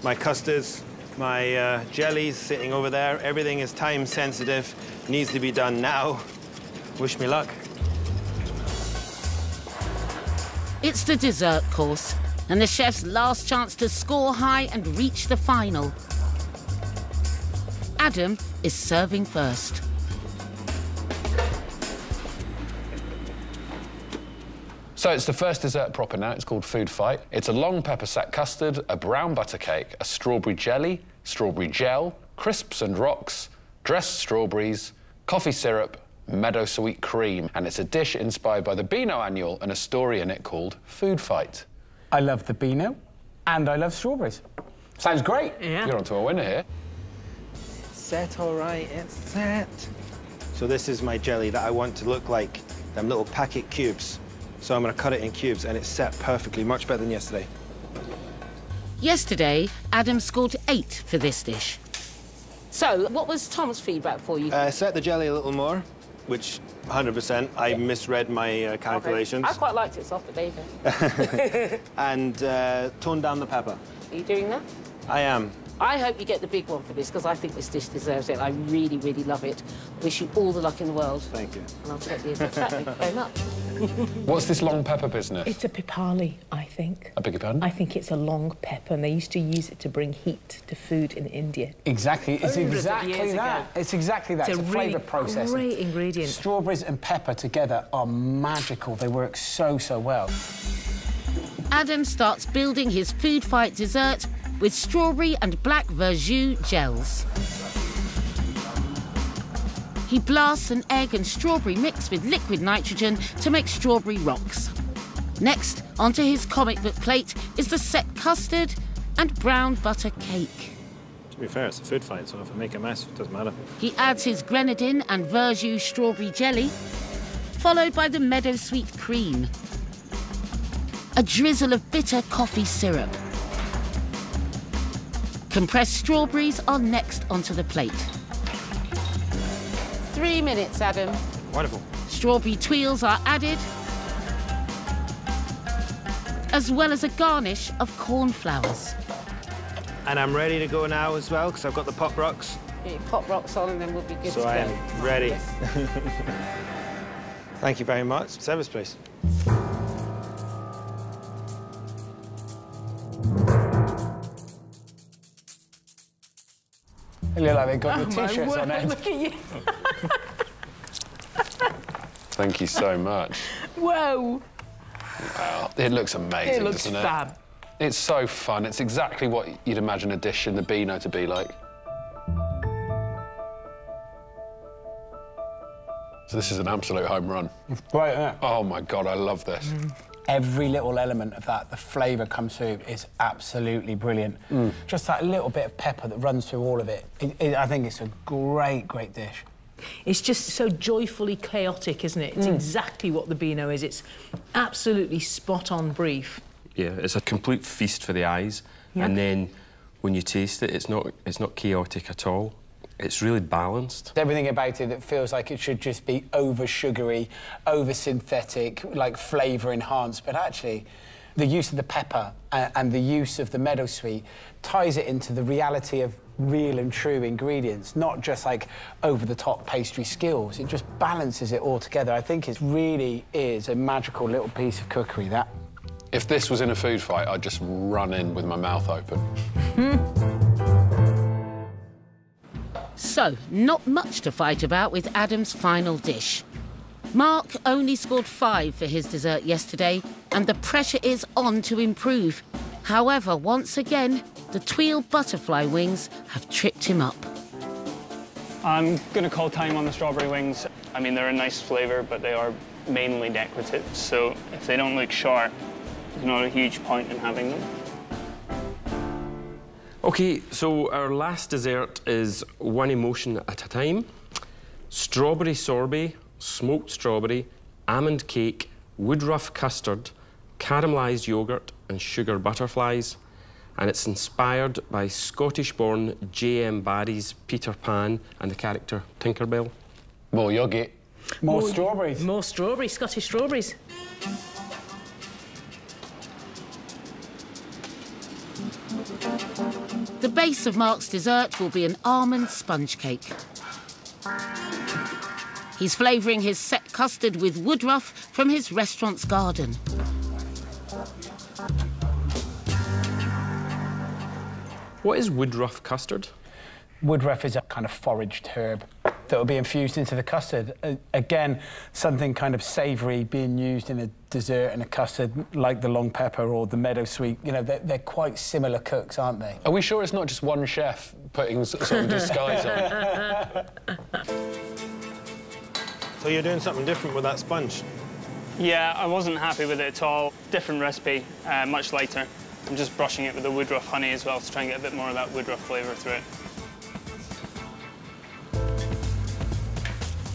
My custards, my uh, jellies sitting over there. Everything is time sensitive, needs to be done now. Wish me luck. It's the dessert course, and the chef's last chance to score high and reach the final. Adam is serving first. So it's the first dessert proper now. It's called Food Fight. It's a long pepper sack custard, a brown butter cake, a strawberry jelly, strawberry gel, crisps and rocks, dressed strawberries, coffee syrup, meadow sweet cream. And it's a dish inspired by the Beano Annual and a story in it called Food Fight. I love the Beano and I love strawberries. Sounds great. Yeah. You're onto a winner here set all right, it's set. So this is my jelly that I want to look like them little packet cubes. So I'm gonna cut it in cubes and it's set perfectly, much better than yesterday. Yesterday, Adam scored eight for this dish. So, what was Tom's feedback for you? Uh, set the jelly a little more, which 100%. I misread my uh, calculations. Okay. I quite liked it soft, but there and uh, tone down the pepper. Are you doing that? I am. I hope you get the big one for this because I think this dish deserves it. I really, really love it. Wish you all the luck in the world. Thank you. And I'll take the Thank you very much. What's this long pepper business? It's a pippali, I think. I beg your pardon? I think it's a long pepper, and they used to use it to bring heat to food in India. Exactly. It's exactly that. Ago. It's exactly that. It's, it's a, a really flavour process. great ingredient. Strawberries and pepper together are magical. They work so, so well. Adam starts building his food fight dessert with strawberry and black verjus gels. He blasts an egg and strawberry mix with liquid nitrogen to make strawberry rocks. Next, onto his comic book plate is the set custard and brown butter cake. To be fair, it's a food fight, so if I make a mess, it doesn't matter. He adds his grenadine and verjus strawberry jelly, followed by the meadow sweet cream. A drizzle of bitter coffee syrup, Compressed strawberries are next onto the plate. Three minutes, Adam. Wonderful. Strawberry tuiles are added, as well as a garnish of cornflowers. And I'm ready to go now as well, because I've got the pop rocks. Get your pop rocks on and then we'll be good so to I am ready. Thank you very much. Service, please. They look like they've got oh your T-shirts on it. Look at you. Thank you so much. Whoa. Wow, it looks amazing, it looks doesn't it? fab. It's so fun. It's exactly what you'd imagine a dish in the Beano to be like. So this is an absolute home run. It's great, isn't it? Oh, my God, I love this. Mm every little element of that, the flavour comes through, is absolutely brilliant. Mm. Just that little bit of pepper that runs through all of it. It, it. I think it's a great, great dish. It's just so joyfully chaotic, isn't it? It's mm. exactly what the Beano is. It's absolutely spot-on brief. Yeah, it's a complete feast for the eyes. And then when you taste it, it's not, it's not chaotic at all. It's really balanced. Everything about it that feels like it should just be over sugary, over synthetic, like flavour enhanced, but actually the use of the pepper and, and the use of the meadowsweet ties it into the reality of real and true ingredients, not just like over the top pastry skills. It just balances it all together. I think it really is a magical little piece of cookery, that. If this was in a food fight, I'd just run in with my mouth open. So, not much to fight about with Adam's final dish. Mark only scored five for his dessert yesterday, and the pressure is on to improve. However, once again, the tuile butterfly wings have tripped him up. I'm going to call time on the strawberry wings. I mean, they're a nice flavour, but they are mainly decorative, so if they don't look sharp, there's not a huge point in having them. Okay, so our last dessert is one emotion at a time. Strawberry sorbet, smoked strawberry, almond cake, woodruff custard, caramelised yoghurt and sugar butterflies. And it's inspired by Scottish-born J.M. Barrie's Peter Pan and the character Tinkerbell. More yogurt. More strawberries. More strawberries, Scottish strawberries. The base of Mark's dessert will be an almond sponge cake. He's flavouring his set custard with woodruff from his restaurant's garden. What is woodruff custard? Woodruff is a kind of foraged herb that will be infused into the custard. Uh, again, something kind of savoury being used in a dessert and a custard, like the long pepper or the meadow sweet. You know, they're, they're quite similar cooks, aren't they? Are we sure it's not just one chef putting s- sort of disguise on? So you're doing something different with that sponge? Yeah, I wasn't happy with it at all. Different recipe, uh, much lighter. I'm just brushing it with the woodruff honey as well to try and get a bit more of that woodruff flavour through it.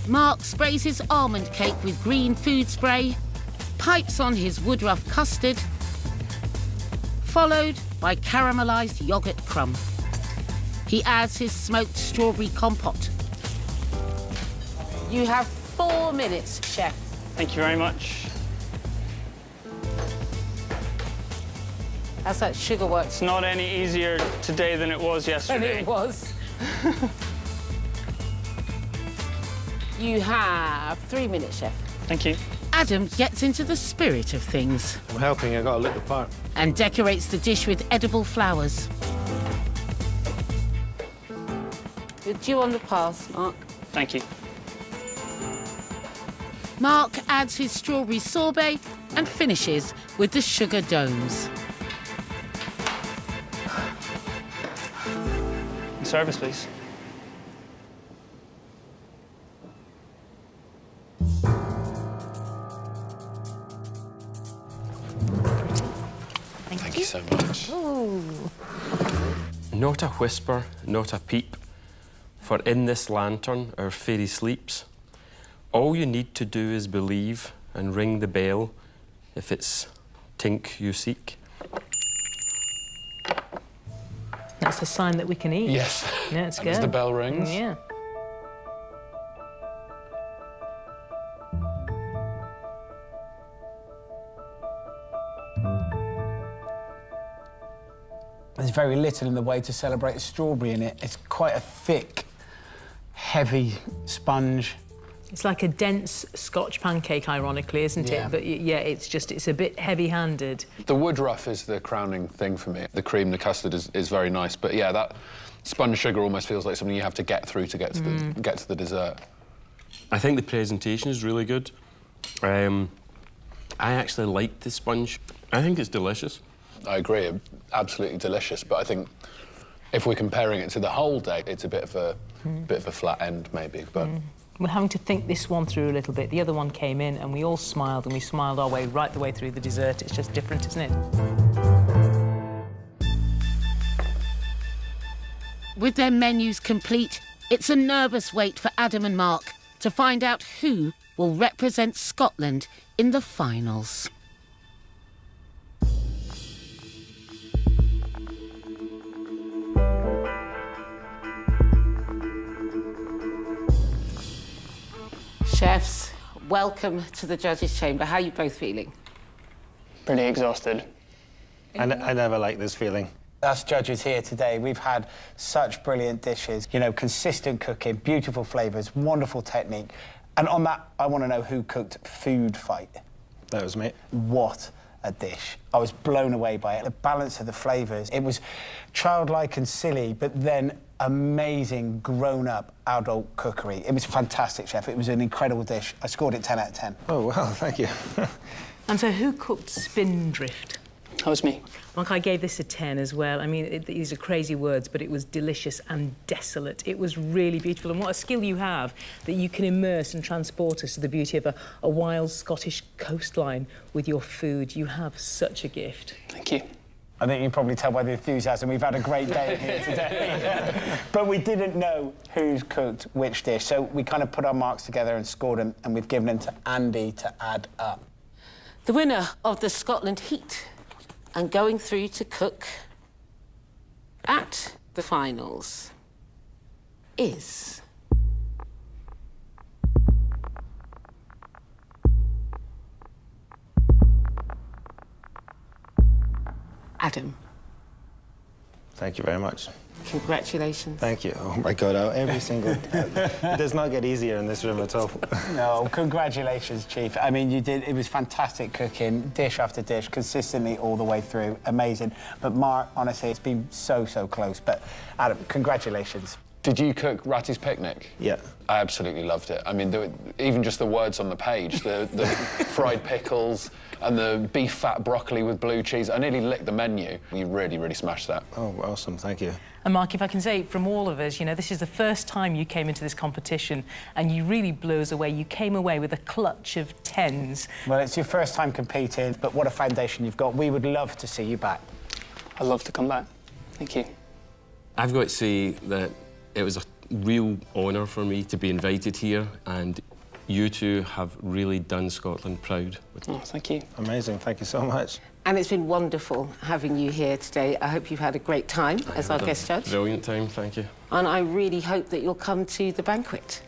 Mark sprays his almond cake with green food spray, pipes on his woodruff custard, followed by caramelised yoghurt crumb. He adds his smoked strawberry compote. You have four minutes, chef. Thank you very much. How's that sugar work? It's not any easier today than it was And yesterday. it was. you have three minutes, chef. Thank you. Adam gets into the spirit of things I'm helping, I got to look the part. and decorates the dish with edible flowers. You're due on the pass, Mark. Thank you. Mark adds his strawberry sorbet and finishes with the sugar domes. Service, please. So much. Not a whisper, not a peep, for in this lantern our fairy sleeps. All you need to do is believe and ring the bell if it's Tink you seek. That's a sign that we can eat. Yes. Yeah, let's go. As the bell rings. Yeah. There's very little in the way to celebrate a strawberry in it. It's quite a thick, heavy sponge. It's like a dense Scotch pancake, ironically, isn't Yeah. it? But yeah, it's just, it's a bit heavy-handed. The woodruff is the crowning thing for me. The cream, the custard is, is very nice, but yeah, that sponge sugar almost feels like something you have to get through to get to the get to the dessert. I think the presentation is really good. Um, I actually like the sponge. I think it's delicious. I agree, absolutely delicious. But I think if we're comparing it to the whole day, it's a bit of a bit of a flat end, maybe. But mm. We're having to think this one through a little bit. The other one came in and we all smiled and we smiled our way right the way through the dessert. It's just different, isn't it? With their menus complete, it's a nervous wait for Adam and Mark to find out who will represent Scotland in the finals. Chefs, welcome to the judges' chamber. How are you both feeling? Pretty exhausted. I never like this feeling. Us judges here today, we've had such brilliant dishes, you know, consistent cooking, beautiful flavours, wonderful technique. And on that, I want to know who cooked Food Fight. That was me. What a dish. I was blown away by it. The balance of the flavours. It was childlike and silly, but then amazing grown-up adult cookery. It was fantastic, chef. It was an incredible dish. I scored it 10 out of 10. Oh, well, thank you. And so who cooked Spindrift? That was me. Mark, I gave this a 10 as well. I mean, it, these are crazy words, but it was delicious and desolate. It was really beautiful. And what a skill you have that you can immerse and transport us to the beauty of a, a wild Scottish coastline with your food. You have such a gift. Thank you. I think you probably tell by the enthusiasm we've had a great day here today. but we didn't know who's cooked which dish, so we kind of put our marks together and scored them, and we've given them to Andi to add up. The winner of the Scotland Heat and going through to cook at the finals is. Adam. Thank you very much. Congratulations. Thank you. Oh my God, oh, every single. it does not get easier in this room at all. No, congratulations, Chief. I mean, you did, it was fantastic cooking, dish after dish, consistently all the way through. Amazing. But Mark, honestly, it's been so, so close. But Adam, congratulations. Did you cook Ratty's Picnic? Yeah. I absolutely loved it. I mean, the, even just the words on the page, the, the fried pickles and the beef fat broccoli with blue cheese. I nearly licked the menu. You really, really smashed that. Oh, awesome. Thank you. And Mark, if I can say from all of us, you know, this is the first time you came into this competition and you really blew us away. You came away with a clutch of tens. Well, it's your first time competing, but what a foundation you've got. We would love to see you back. I'd love to come back. Thank you. I've got to see that it was a real honour for me to be invited here, and you two have really done Scotland proud. Oh, thank you. Amazing. Thank you so much. And it's been wonderful having you here today. I hope you've had a great time as our guest judge. Brilliant time, thank you. And I really hope that you'll come to the banquet.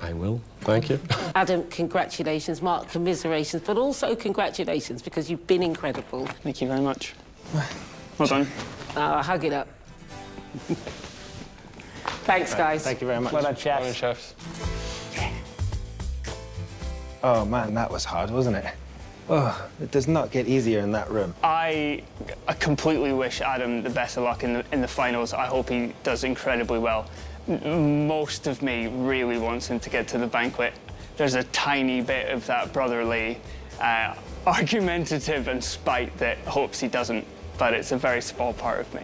I will. Thank you. Adam, congratulations. Mark, commiserations, but also congratulations because you've been incredible. Thank you very much. Well done. Uh, hug it up. Thanks, guys. Thank you very much. Well done, Well done, chefs. chefs. Oh, man, that was hard, wasn't it? Oh, it does not get easier in that room. I, I completely wish Adam the best of luck in the, in the finals. I hope he does incredibly well. Most of me really wants him to get to the banquet. There's a tiny bit of that brotherly, uh, argumentative and spite that hopes he doesn't, but it's a very small part of me.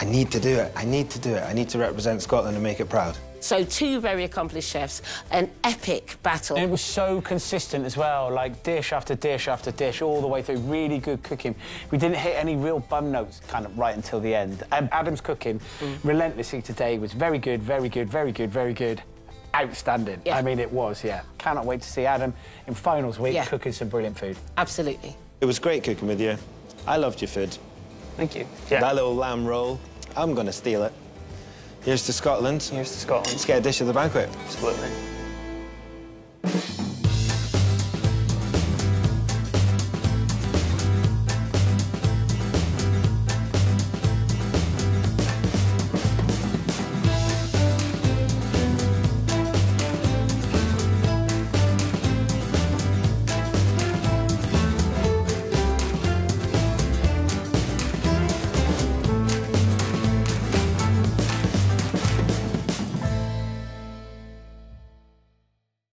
I need to do it. I need to do it. I need to represent Scotland and make it proud. So, two very accomplished chefs, an epic battle. And it was so consistent as well, like dish after dish after dish, all the way through. Really good cooking. We didn't hit any real bum notes kind of right until the end. And Adam's cooking mm. relentlessly today was very good, very good, very good, very good. Outstanding. Yeah. I mean, it was, yeah. Cannot wait to see Adam in finals week Yeah. cooking some brilliant food. Absolutely. It was great cooking with you. I loved your food. Thank you. Yeah. That little lamb roll, I'm going to steal it. Here's to Scotland. Here's to Scotland. Let's get a dish of the banquet. Absolutely.